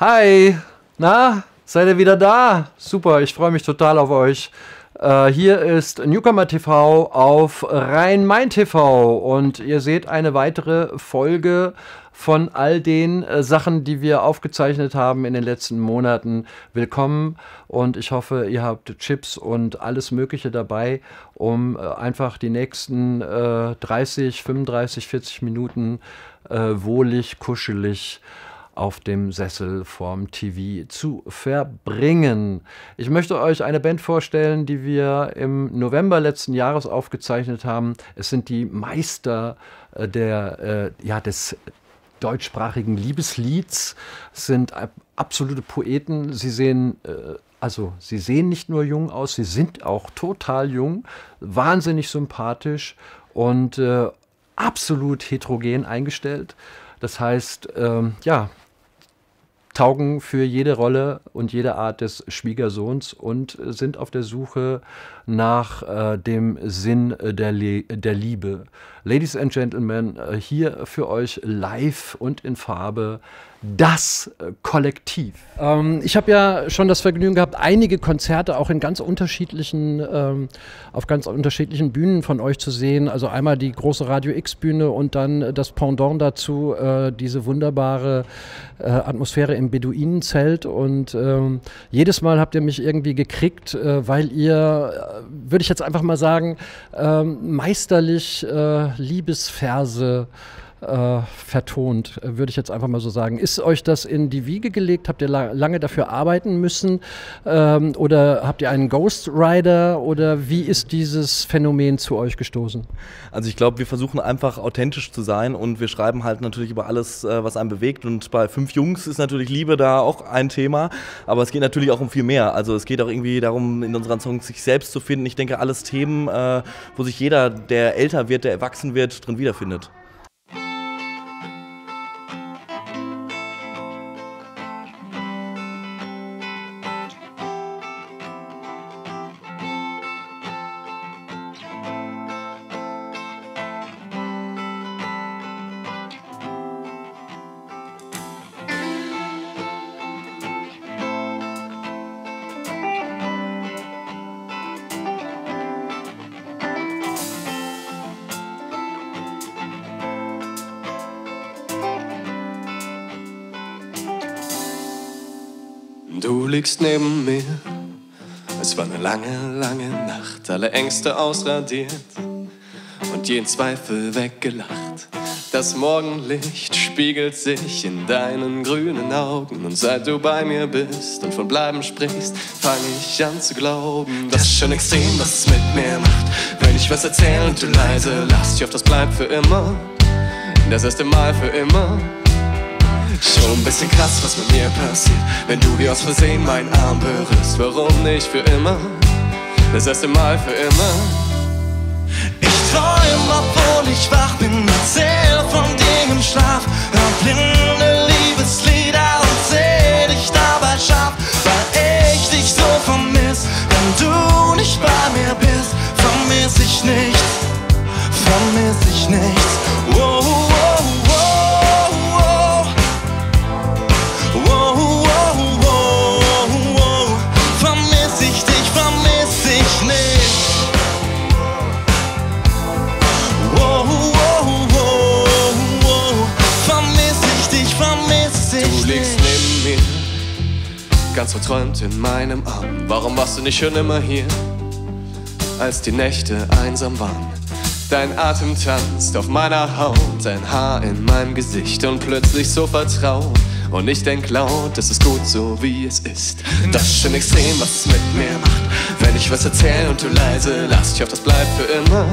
Hi, na, seid ihr wieder da? Super, ich freue mich total auf euch. Äh, hier ist Newcomer TV auf Rhein-Main TV und ihr seht eine weitere Folge von all den äh, Sachen, die wir aufgezeichnet haben in den letzten Monaten. Willkommen und ich hoffe, ihr habt Chips und alles Mögliche dabei, um äh, einfach die nächsten äh, 30, 35, 40 Minuten äh, wohlig, kuschelig auf dem Sessel vorm TV zu verbringen. Ich möchte euch eine Band vorstellen, die wir im November letzten Jahres aufgezeichnet haben. Es sind die Meister äh, der, äh, ja, des deutschsprachigen Liebeslieds, es sind absolute Poeten. Sie sehen äh, also sie sehen nicht nur jung aus, sie sind auch total jung, wahnsinnig sympathisch und äh, absolut heterogen eingestellt. Das heißt, ähm, ja, taugen für jede Rolle und jede Art des Schwiegersohns und sind auf der Suche nach äh, dem Sinn der, der Liebe. Ladies and Gentlemen, äh, hier für euch live und in Farbe das äh, Kollektiv. Ähm, ich habe ja schon das Vergnügen gehabt, einige Konzerte auch in ganz unterschiedlichen, ähm, auf ganz unterschiedlichen Bühnen von euch zu sehen. Also einmal die große Radio X-Bühne und dann das Pendant dazu, äh, diese wunderbare äh, Atmosphäre im Beduinenzelt. Und ähm, jedes Mal habt ihr mich irgendwie gekriegt, äh, weil ihr, äh, würde ich jetzt einfach mal sagen, ähm, meisterlich äh, Liebesverse äh, vertont, würde ich jetzt einfach mal so sagen. Ist euch das in die Wiege gelegt? Habt ihr la lange dafür arbeiten müssen? Ähm, oder habt ihr einen Ghost Rider? Oder wie ist dieses Phänomen zu euch gestoßen? Also ich glaube, wir versuchen einfach authentisch zu sein und wir schreiben halt natürlich über alles, äh, was einen bewegt. Und bei fünf Jungs ist natürlich Liebe da auch ein Thema, aber es geht natürlich auch um viel mehr. Also es geht auch irgendwie darum, in unseren Songs sich selbst zu finden. Ich denke, alles Themen, äh, wo sich jeder, der älter wird, der erwachsen wird, drin wiederfindet. Es war eine lange, lange Nacht, alle Ängste ausradiert und jeden Zweifel weggelacht. Das Morgenlicht spiegelt sich in deinen grünen Augen und seit du bei mir bist und von bleiben sprichst, fange ich an zu glauben, das ist schon extrem, was es mit mir macht. Wenn ich was erzähle und du leise lachst, ich hoffe, das bleibt für immer, das erste Mal für immer. Schon ein bisschen krass, was mit mir passiert, wenn du wie aus Versehen meinen Arm berührst. Warum nicht für immer? Das erste Mal für immer. Ich träum, obwohl ich wach bin, erzähl von dir im Schlaf, hör blinde Liebeslieder und seh dich dabei scharf, weil ich dich so vermiss. Wenn du nicht bei mir bist, vermiss ich nichts, vermiss ich nichts. Ganz verträumt in meinem Arm. Warum warst du nicht schon immer hier, als die Nächte einsam waren? Dein Atem tanzt auf meiner Haut, dein Haar in meinem Gesicht und plötzlich so vertraut. Und ich denk laut, es ist gut so wie es ist. Das ist schon extrem, was es mit mir macht. Wenn ich was erzähl und du leise lachst, ich hoffe, das bleibt für immer.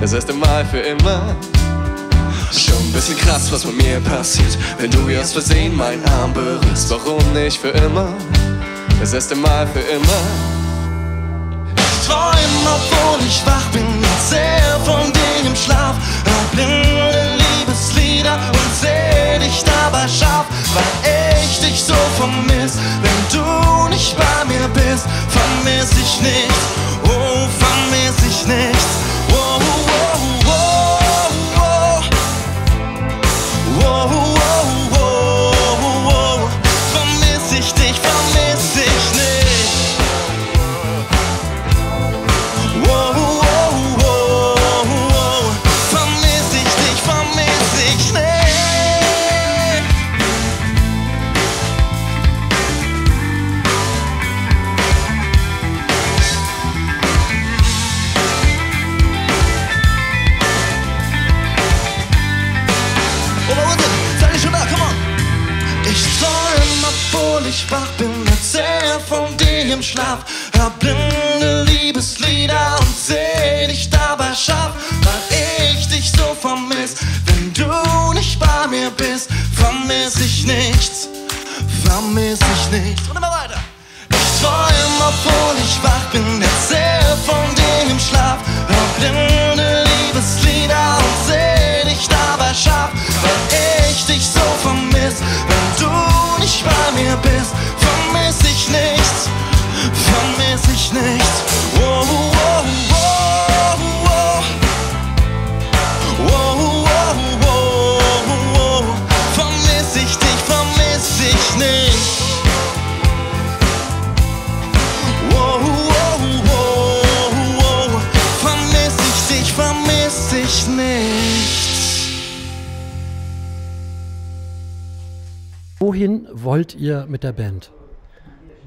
Das erste Mal für immer. Bisschen krass, was mit mir passiert, wenn du aus Versehen meinen Arm berührst. Warum nicht für immer? Das erste Mal für immer. Ich träum, obwohl ich wach bin, erzähl von dir im Schlaf. Hör blinde Liebeslieder und seh dich dabei scharf, weil ich dich so vermiss. Wenn du nicht bei mir bist, vermiss ich nichts. Oh, vermiss ich nichts. Oh, oh, oh. dich vermisse. Wollt ihr mit der Band?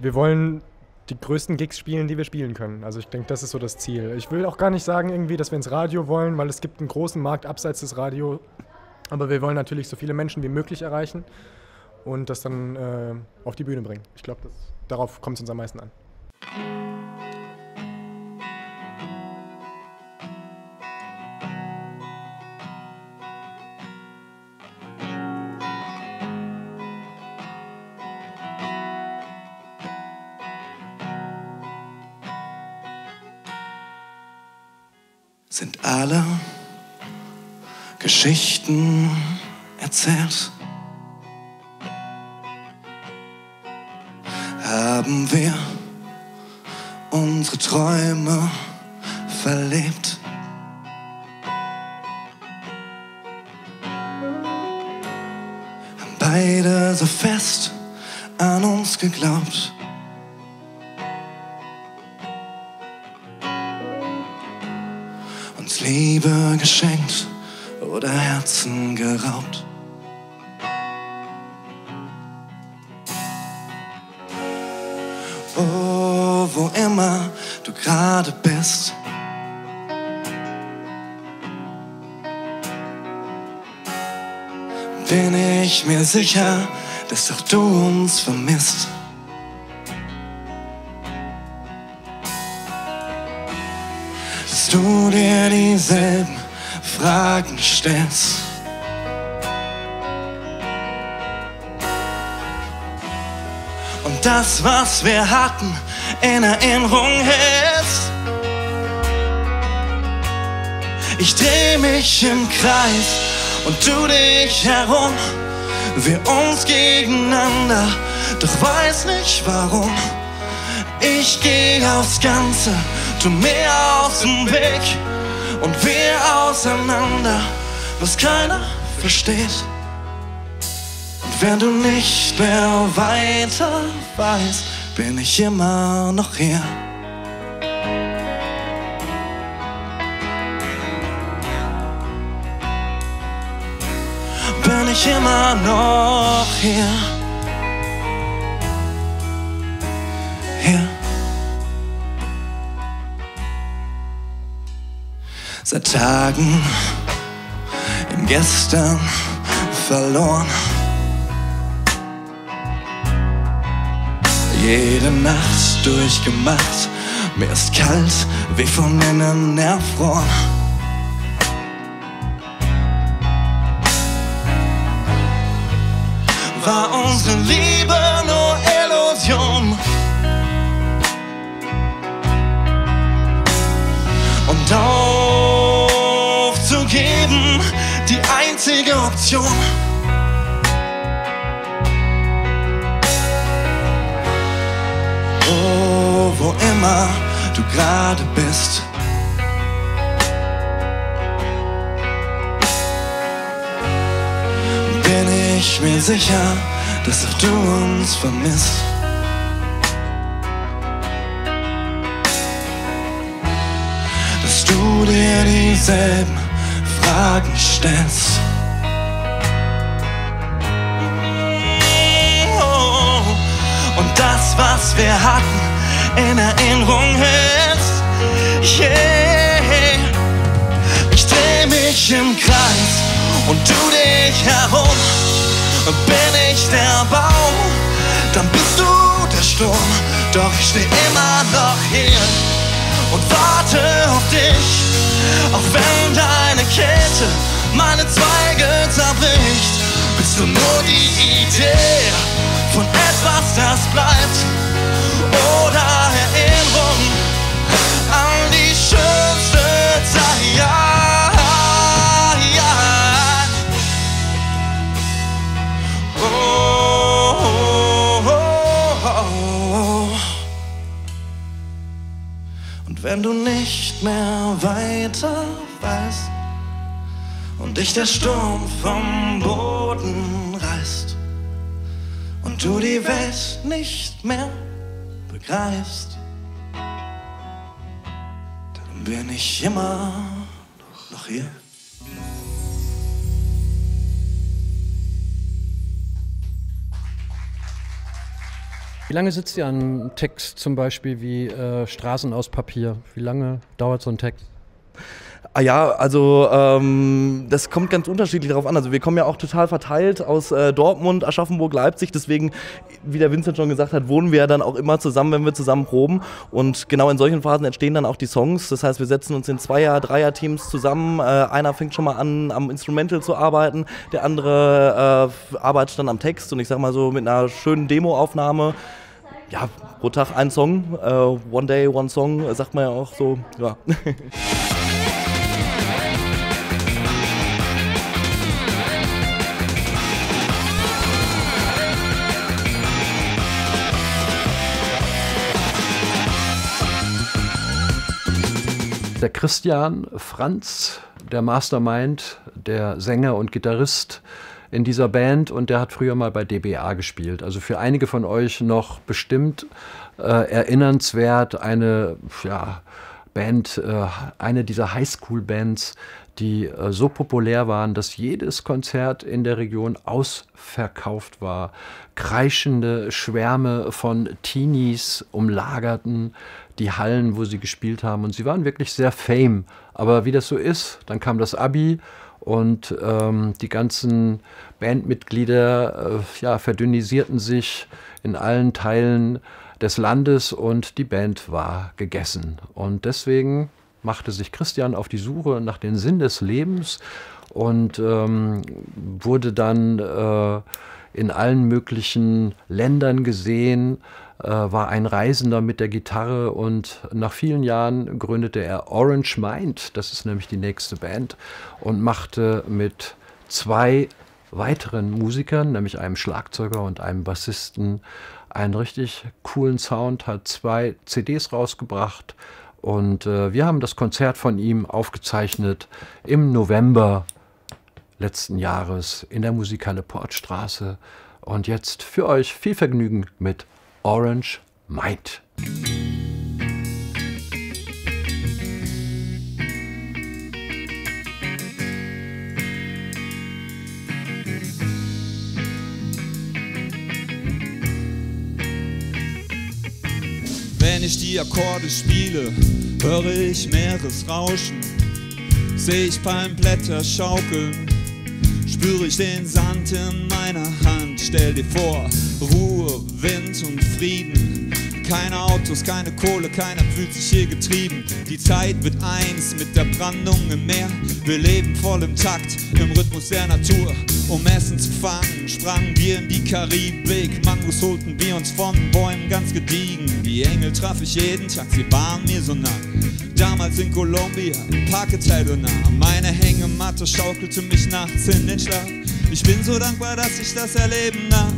Wir wollen die größten Gigs spielen, die wir spielen können. Also ich denke, das ist so das Ziel. Ich will auch gar nicht sagen irgendwie, dass wir ins Radio wollen, weil es gibt einen großen Markt abseits des Radio. Aber wir wollen natürlich so viele Menschen wie möglich erreichen und das dann äh, auf die Bühne bringen. Ich glaube, darauf kommt es uns am meisten an. Alle Geschichten erzählt? Haben wir unsere Träume verlebt? Haben beide so fest an uns geglaubt? Liebe geschenkt oder Herzen geraubt. Oh, wo immer du gerade bist. Bin ich mir sicher, dass auch du uns vermisst. Dir dieselben Fragen stellst. Und das, was wir hatten, in Erinnerung hältst. Ich dreh mich im Kreis und du dich herum. Wir uns gegeneinander, doch weiß nicht warum. Ich geh aufs Ganze, tu mir aus dem Weg und wir auseinander, was keiner versteht. Und wenn du nicht mehr weiter weißt, bin ich immer noch hier. Bin ich immer noch. Hier. Seit Tagen im Gestern verloren. Jede Nacht durchgemacht, mir ist kalt wie von innen erfroren. War unsere Liebe nur Illusion? Und aufzugeben, die einzige Option. Oh, wo immer du gerade bist. Bin ich mir sicher, dass auch du uns vermisst. dass du dir dieselben Fragen stellst. Und das, was wir hatten, in Erinnerung hältst. Yeah. Ich dreh mich im Kreis und du dich herum. Bin ich der Baum, dann bist Doch ich steh immer noch hier und warte auf dich. Auch wenn deine Kette meine Zweige zerbricht, bist du nur die Idee von etwas, das bleibt. Oder wenn du nicht mehr weiter weißt und dich der Sturm vom Boden reißt und du die Welt nicht mehr begreifst, dann bin ich immer noch hier. Wie lange sitzt ihr an einem Text zum Beispiel wie äh, Straßen aus Papier? Wie lange dauert so ein Text? Ah ja, also ähm, das kommt ganz unterschiedlich darauf an. Also wir kommen ja auch total verteilt aus äh, Dortmund, Aschaffenburg, Leipzig. Deswegen, wie der Vincent schon gesagt hat, wohnen wir ja dann auch immer zusammen, wenn wir zusammen proben. Und genau in solchen Phasen entstehen dann auch die Songs. Das heißt, wir setzen uns in Zweier-, Dreier-Teams zusammen. Äh, einer fängt schon mal an, am Instrumental zu arbeiten. Der andere äh, arbeitet dann am Text. Und ich sag mal so mit einer schönen Demoaufnahme ja, pro Tag ein Song, äh, One Day, One Song, äh, sagt man ja auch so, ja. Der Christian Franz, der Mastermind, der Sänger und Gitarrist in dieser Band und der hat früher mal bei DBA gespielt. Also für einige von euch noch bestimmt äh, erinnernswert eine ja, Band, äh, eine dieser Highschool-Bands, die äh, so populär waren, dass jedes Konzert in der Region ausverkauft war. Kreischende Schwärme von Teenies umlagerten die Hallen, wo sie gespielt haben. Und sie waren wirklich sehr fame. Aber wie das so ist, dann kam das Abi und ähm, die ganzen Bandmitglieder äh, ja, verdünnisierten sich in allen Teilen des Landes und die Band war gegessen. Und deswegen machte sich Christian auf die Suche nach dem Sinn des Lebens und ähm, wurde dann äh, in allen möglichen Ländern gesehen, war ein Reisender mit der Gitarre und nach vielen Jahren gründete er Orange Mind, das ist nämlich die nächste Band, und machte mit zwei weiteren Musikern, nämlich einem Schlagzeuger und einem Bassisten, einen richtig coolen Sound, hat zwei CDs rausgebracht und äh, wir haben das Konzert von ihm aufgezeichnet im November letzten Jahres in der Musikhalle Portstraße. Und jetzt für euch viel Vergnügen mit Orange Mind. Wenn ich die Akkorde spiele, höre ich Meeresrauschen, sehe ich Palmblätter schaukeln, spüre ich den Sand in meiner Hand. Stell dir vor, Ruhe, Wind und Frieden. Keine Autos, keine Kohle, keiner fühlt sich hier getrieben. Die Zeit wird eins mit der Brandung im Meer. Wir leben voll im Takt, im Rhythmus der Natur. Um Essen zu fangen, sprangen wir in die Karibik. Mangos holten wir uns von Bäumen ganz gediegen. Die Engel traf ich jeden Tag, sie waren mir so nah. Damals in Kolumbia, Parque Tayrona. Meine Hängematte schaukelte mich nachts in den Schlaf. Ich bin so dankbar, dass ich das erleben darf.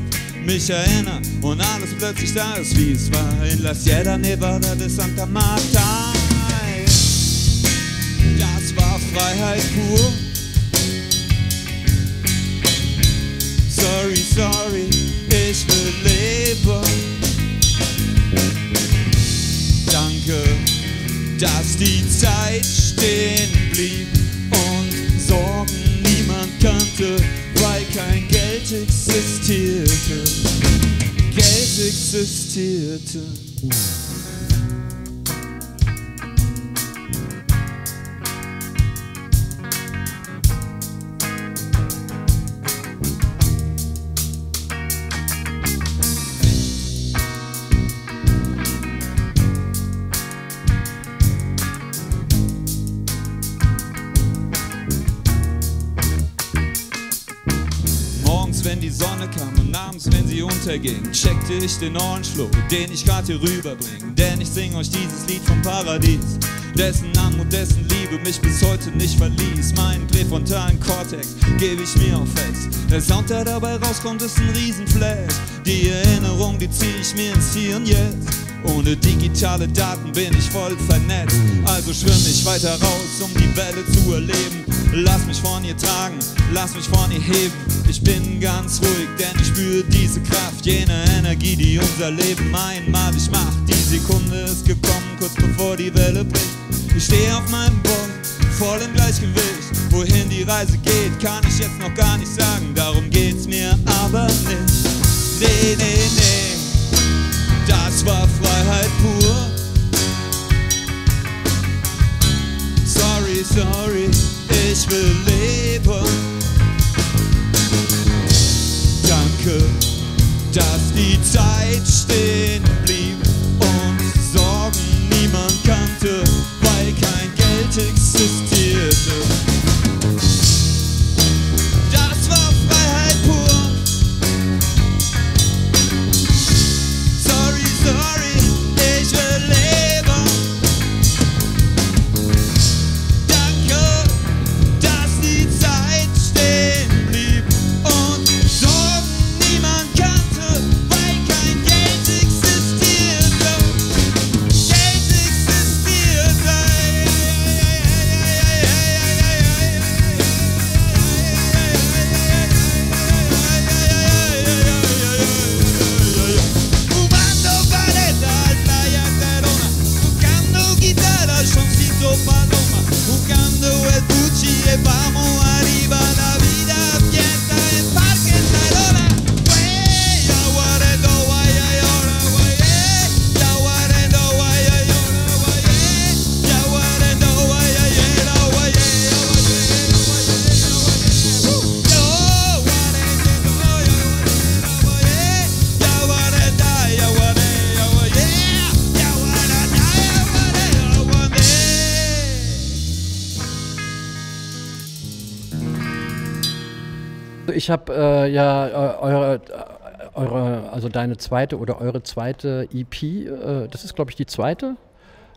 Mich erinnern und alles plötzlich da ist, wie es war. In La Sierra Nevada de Santa Marta. Das war Freiheit pur. Sorry, sorry, ich will leben. Dass die Zeit stehen blieb und Sorgen niemand kannte, weil kein Geld existierte. Geld existierte. Unterging, checkte ich den Ohrenschloh, den ich grad hier rüberbring. Denn ich sing euch dieses Lied vom Paradies, dessen Armut, dessen Liebe mich bis heute nicht verließ. Meinen präfrontalen Kortex gebe ich mir auch fest. Der Sound, der dabei rauskommt, ist ein Riesenflash. Die Erinnerung, die zieh ich mir ins Hier und Jetzt. Ohne digitale Daten bin ich voll vernetzt. Also schwimm ich weiter raus, um die Welle zu erleben. Lass mich von ihr tragen, lass mich von ihr heben. Ich bin ganz ruhig, denn ich spüre diese Kraft, jene Energie, die unser Leben einmalig macht. Die Sekunde ist gekommen, kurz bevor die Welle bricht. Ich stehe auf meinem Boden, voll im Gleichgewicht. Wohin die Reise geht, kann ich jetzt noch gar nicht sagen. Darum geht's mir aber nicht. Nee, nee, nee das war Freiheit pur. Sorry, sorry, ich will leben. Ich habe äh, ja äh, eure, äh, eure, also deine zweite oder eure zweite EP, äh, das ist glaube ich die zweite.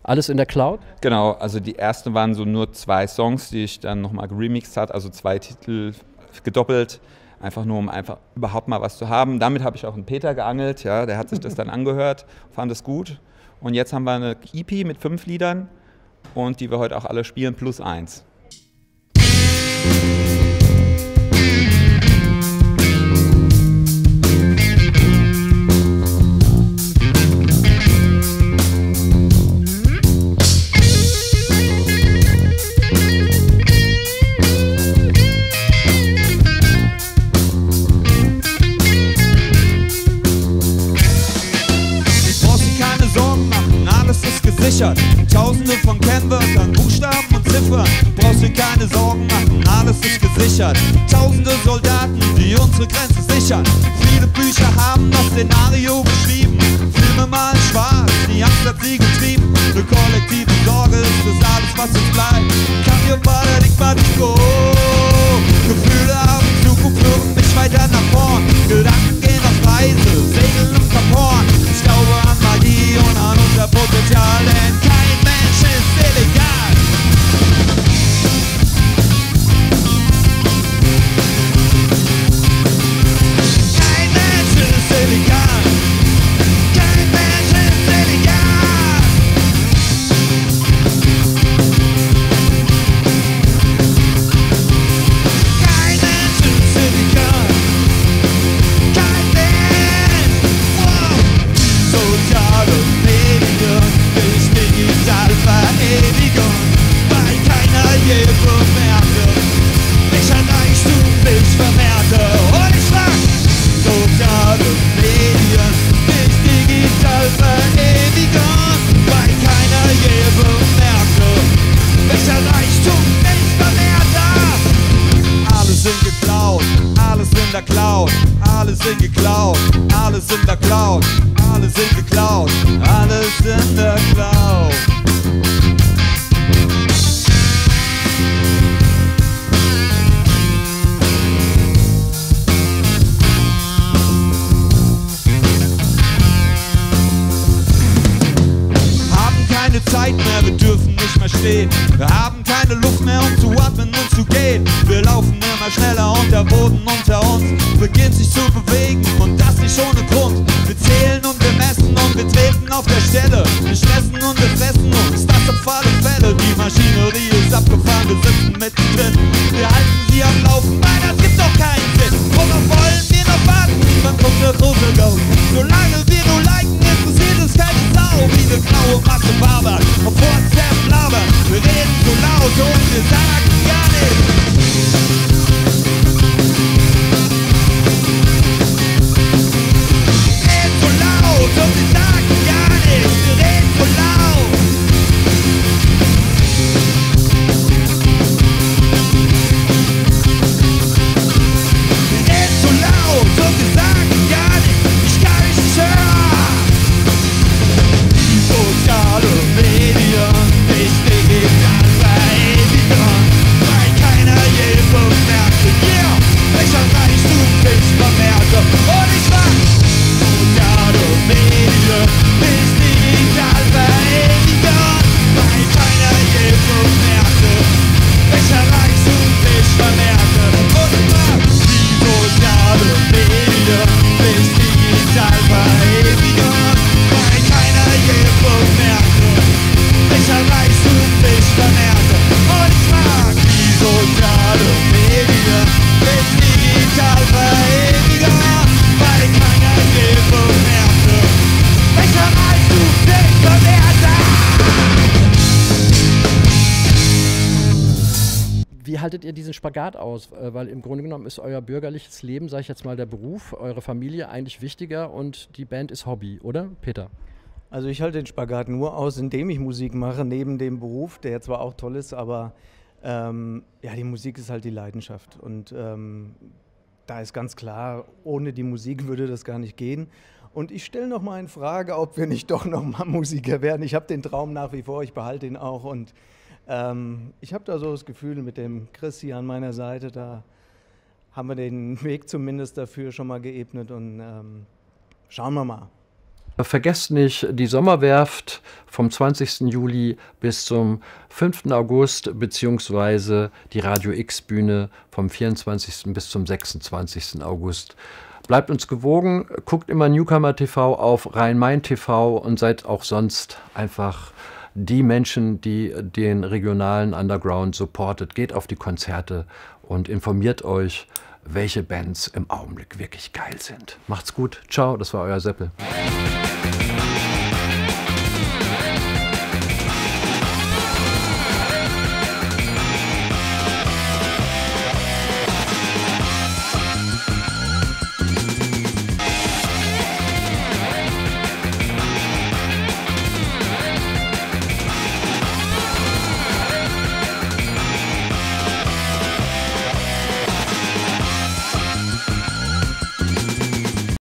Alles in der Cloud? Genau, also die ersten waren so nur zwei Songs, die ich dann nochmal geremixed hat, also zwei Titel gedoppelt, einfach nur um einfach überhaupt mal was zu haben. Damit habe ich auch einen Peter geangelt, ja, der hat sich das dann angehört, fand es gut. Und jetzt haben wir eine EP mit fünf Liedern und die wir heute auch alle spielen, plus eins. Tausende von Kennwörtern, Buchstaben und Ziffern. Brauchst dir keine Sorgen machen, alles ist gesichert. Tausende Soldaten, die unsere Grenze sichern. Viele Bücher haben das Szenario geschrieben. Filme mal schwarz, die Angst hat sie getrieben. Eine kollektive Sorge ist das alles, was uns bleibt. Cambio paradigmatico. Gefühle haben Zukunft, führen mich weiter nach vorn. Gedanken gehen auf Reise, segeln im Kaporn. Ich glaube an Magie und an unser Potenzial, denn alles in der Cloud, alles sind geklaut, alles in der Cloud, alles sind geklaut, alles in der Cloud. Dürfen nicht mehr stehen. Wir haben keine Luft mehr, um zu atmen und zu gehen. Wir laufen immer schneller und der Boden unter uns beginnt sich zu bewegen und das nicht ohne Grund. Wir zählen und wir messen und wir treten auf der Stelle. Wir stressen und wir fressen uns, das auf alle Fälle. Die Maschinerie ist abgefahren, wir sitzen mittendrin. Wir halten sie am Laufen, weil das gibt doch keinen Sinn. Worauf wollen wir noch warten? Wann kommt der große Go? Solange wir nur liken, interessiert es keine Sau. Wie eine graue Masse Barber so laut und haltet ihr diesen Spagat aus? Äh, Weil im Grunde genommen ist euer bürgerliches Leben, sage ich jetzt mal, der Beruf, eure Familie eigentlich wichtiger und die Band ist Hobby, oder? Peter. Also ich halte den Spagat nur aus, indem ich Musik mache, neben dem Beruf, der zwar auch toll ist, aber ähm, ja, die Musik ist halt die Leidenschaft. Und ähm, da ist ganz klar, ohne die Musik würde das gar nicht gehen. Und ich stelle noch mal in Frage, ob wir nicht doch noch mal Musiker werden. Ich habe den Traum nach wie vor, ich behalte ihn auch. Und ähm, ich habe da so das Gefühl, mit dem Chris hier an meiner Seite, da haben wir den Weg zumindest dafür schon mal geebnet. Und ähm, schauen wir mal. Vergesst nicht die Sommerwerft vom 20. Juli bis zum 5. August beziehungsweise die Radio X Bühne vom 24. bis zum 26. August. Bleibt uns gewogen, guckt immer Newcomer TV auf Rhein-Main TV und seid auch sonst einfach die Menschen, die den regionalen Underground supportet. Geht auf die Konzerte und informiert euch, welche Bands im Augenblick wirklich geil sind. Macht's gut. Ciao, das war euer Seppel.